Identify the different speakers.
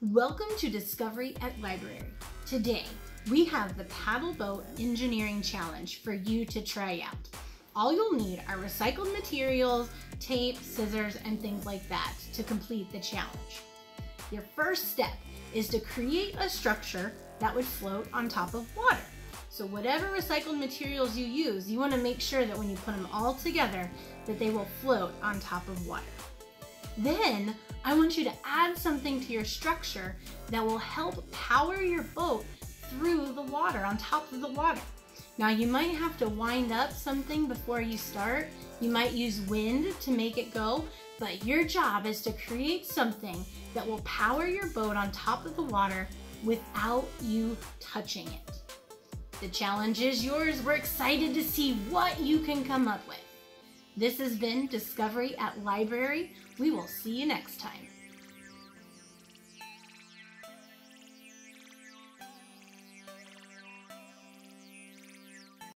Speaker 1: Welcome to Discovery at Library. Today, we have the Paddle Boat Engineering Challenge for you to try out. All you'll need are recycled materials, tape, scissors, and things like that to complete the challenge. Your first step is to create a structure that would float on top of water. So whatever recycled materials you use, you want to make sure that when you put them all together, that they will float on top of water. Then I want you to add something to your structure that will help power your boat through the water, on top of the water. Now you might have to wind up something before you start. You might use wind to make it go, but your job is to create something that will power your boat on top of the water without you touching it. The challenge is yours. We're excited to see what you can come up with. This has been Discovery at Library. We will see you next time.